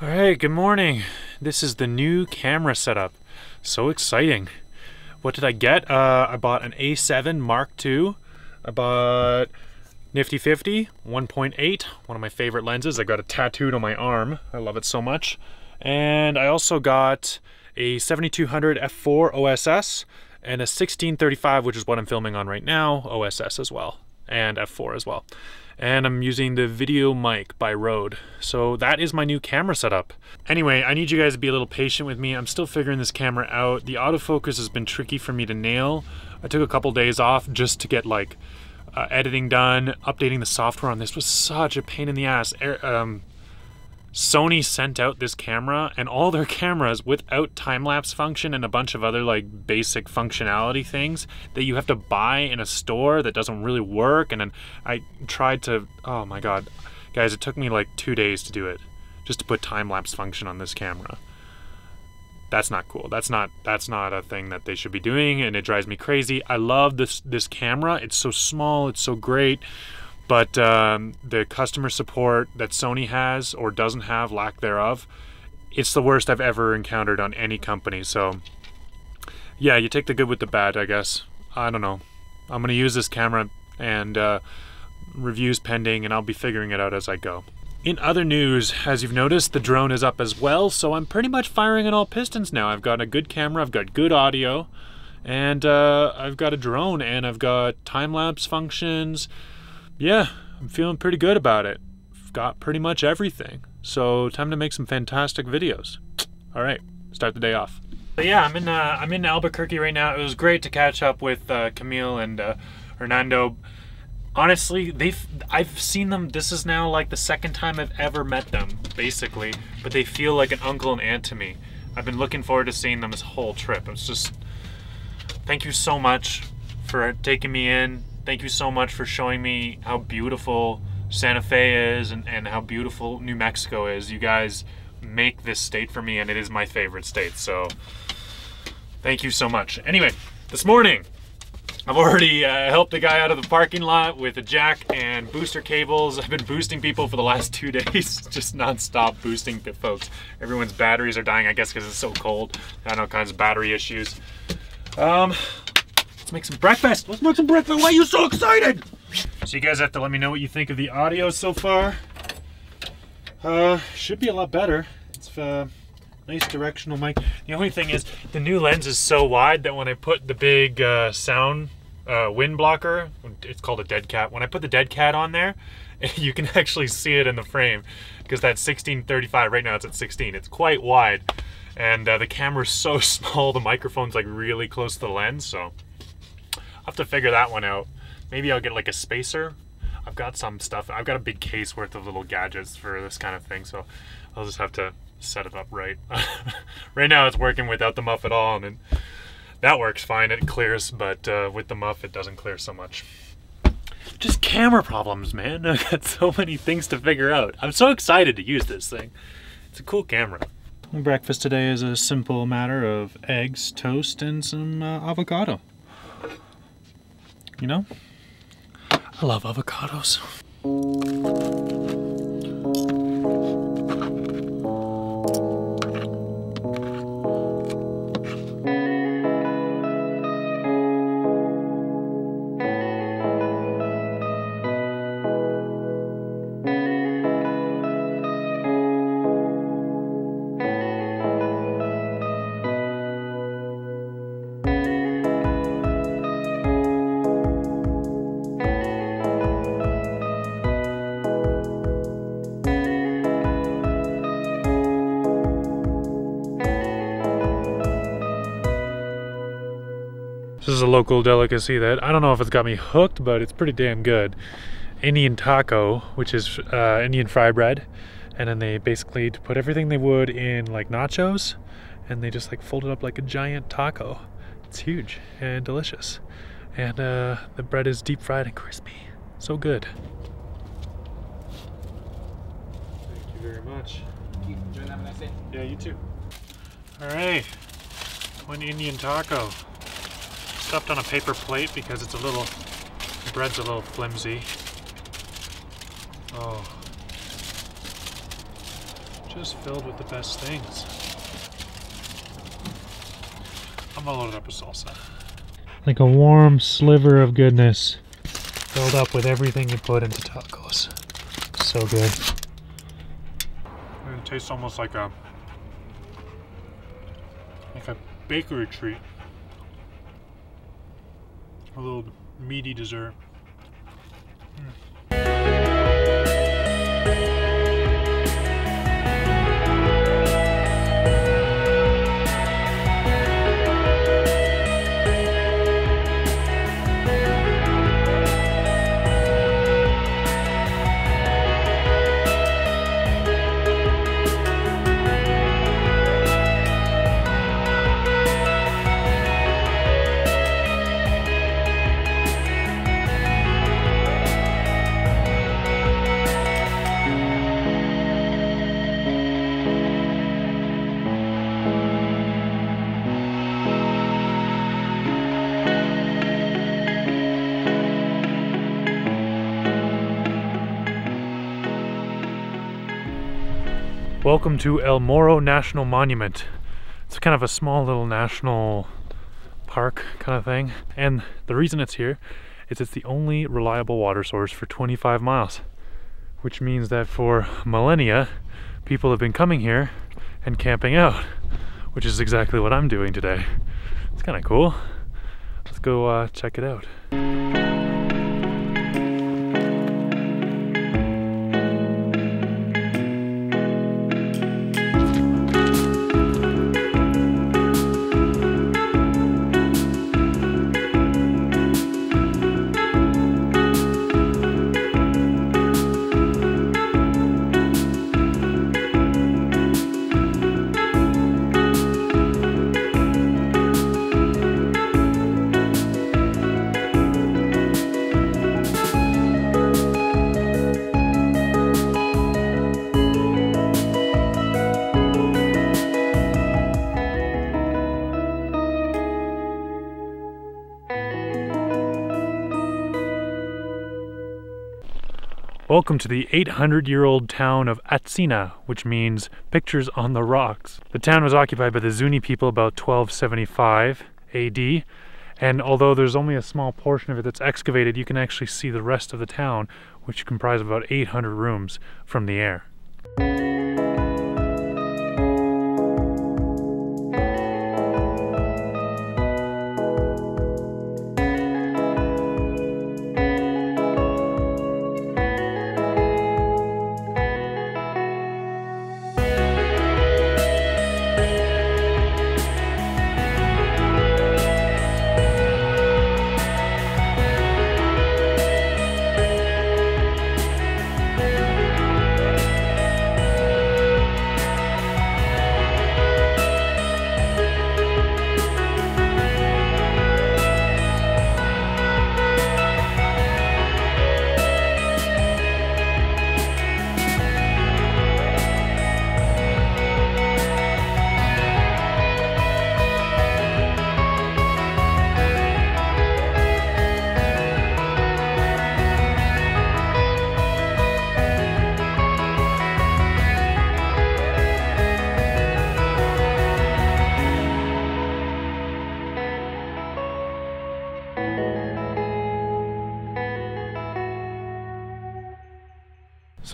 All right, good morning. This is the new camera setup. So exciting. What did I get? Uh, I bought an A7 Mark II. I bought Nifty 50 1.8, one of my favorite lenses. I got it tattooed on my arm. I love it so much. And I also got a 7200 f4 OSS and a 1635, which is what I'm filming on right now, OSS as well, and f4 as well and I'm using the video mic by Rode. So that is my new camera setup. Anyway, I need you guys to be a little patient with me. I'm still figuring this camera out. The autofocus has been tricky for me to nail. I took a couple days off just to get like uh, editing done. Updating the software on this was such a pain in the ass. Um, Sony sent out this camera and all their cameras without time lapse function and a bunch of other like basic functionality things that you have to buy in a store that doesn't really work. And then I tried to, oh my god, guys, it took me like two days to do it just to put time lapse function on this camera. That's not cool. That's not that's not a thing that they should be doing, and it drives me crazy. I love this this camera. It's so small. It's so great. But um, the customer support that Sony has or doesn't have, lack thereof, it's the worst I've ever encountered on any company. So, yeah, you take the good with the bad, I guess. I don't know. I'm going to use this camera and uh, reviews pending, and I'll be figuring it out as I go. In other news, as you've noticed, the drone is up as well, so I'm pretty much firing on all pistons now. I've got a good camera, I've got good audio, and uh, I've got a drone, and I've got time lapse functions yeah, I'm feeling pretty good about it. I've got pretty much everything. So time to make some fantastic videos. All right, start the day off. But yeah, I'm in uh, I'm in Albuquerque right now. It was great to catch up with uh, Camille and uh, Hernando. Honestly, they've I've seen them. This is now like the second time I've ever met them, basically. But they feel like an uncle and aunt to me. I've been looking forward to seeing them this whole trip. It's just thank you so much for taking me in, thank you so much for showing me how beautiful Santa Fe is and, and how beautiful New Mexico is. You guys make this state for me, and it is my favorite state. So thank you so much. Anyway, this morning, I've already uh, helped a guy out of the parking lot with a jack and booster cables. I've been boosting people for the last two days, just non-stop boosting folks. Everyone's batteries are dying, I guess because it's so cold. I know kinds of battery issues. Um, Let's make some breakfast. Let's make some breakfast. Why are you so excited? So you guys have to let me know what you think of the audio so far. Uh, should be a lot better. It's uh, nice directional mic. The only thing is the new lens is so wide that when I put the big uh, sound uh, wind blocker, it's called a dead cat. When I put the dead cat on there, you can actually see it in the frame because that 1635 right now it's at 16. It's quite wide, and uh, the camera's so small. The microphone's like really close to the lens, so have to figure that one out. Maybe I'll get like a spacer. I've got some stuff. I've got a big case worth of little gadgets for this kind of thing, so I'll just have to set it up right. right now it's working without the muff at all, and that works fine. It clears, but uh, with the muff it doesn't clear so much. Just camera problems, man. I've got so many things to figure out. I'm so excited to use this thing. It's a cool camera. Breakfast today is a simple matter of eggs, toast, and some uh, avocado. You know? I love avocados. Is a local delicacy that I don't know if it's got me hooked, but it's pretty damn good. Indian taco, which is uh, Indian fry bread, and then they basically put everything they would in like nachos, and they just like fold it up like a giant taco. It's huge and delicious, and uh, the bread is deep fried and crispy. So good. Thank you very much. Yeah, you too. All right, one Indian taco stuffed on a paper plate because it's a little, bread's a little flimsy. Oh. Just filled with the best things. I'm gonna load it up with salsa. Like a warm sliver of goodness filled up with everything you put into tacos. So good. It tastes almost like a like a bakery treat. A little meaty dessert. Hmm. Welcome to El Morro National Monument. It's kind of a small little national park kind of thing. And the reason it's here is it's the only reliable water source for 25 miles, which means that for millennia, people have been coming here and camping out, which is exactly what I'm doing today. It's kind of cool. Let's go uh, check it out. Welcome to the 800 year old town of Atsinna, which means pictures on the rocks. The town was occupied by the Zuni people about 1275 AD, and although there's only a small portion of it that's excavated, you can actually see the rest of the town, which comprise about 800 rooms, from the air.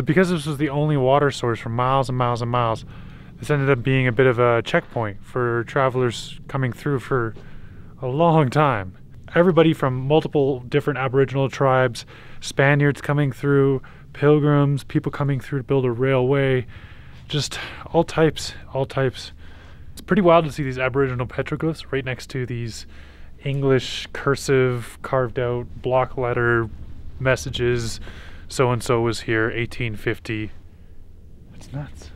Because this was the only water source for miles and miles and miles, this ended up being a bit of a checkpoint for travelers coming through for a long time. Everybody from multiple different Aboriginal tribes, Spaniards coming through, pilgrims, people coming through to build a railway, just all types, all types. It's pretty wild to see these Aboriginal petroglyphs right next to these English cursive carved out block letter messages so and so was here 1850 it's nuts.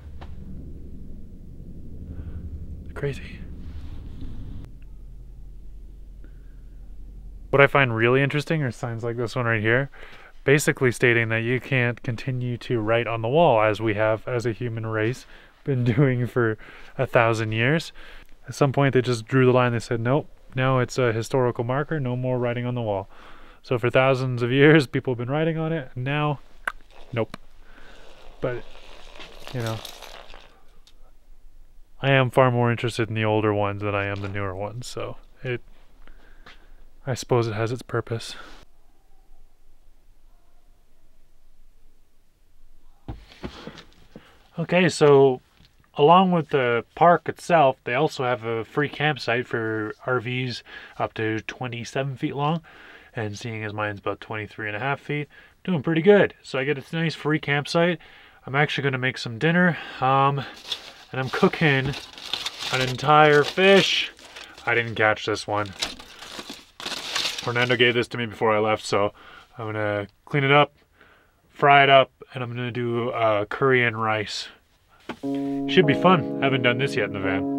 Crazy. What i find really interesting are signs like this one right here basically stating that you can't continue to write on the wall as we have as a human race been doing for a thousand years. At some point they just drew the line. They said nope now it's a historical marker. No more writing on the wall so for thousands of years, people have been writing on it. And now, nope. But, you know, I am far more interested in the older ones than I am the newer ones, so it I suppose it has its purpose. Okay, so along with the park itself, they also have a free campsite for RVs up to 27 feet long. And seeing as mine's about 23 and a half feet, doing pretty good. So I get a nice free campsite. I'm actually going to make some dinner. Um, and I'm cooking an entire fish. I didn't catch this one. Fernando gave this to me before I left, so I'm gonna clean it up, fry it up, and I'm gonna do uh, curry and rice. Should be fun. I Haven't done this yet in the van.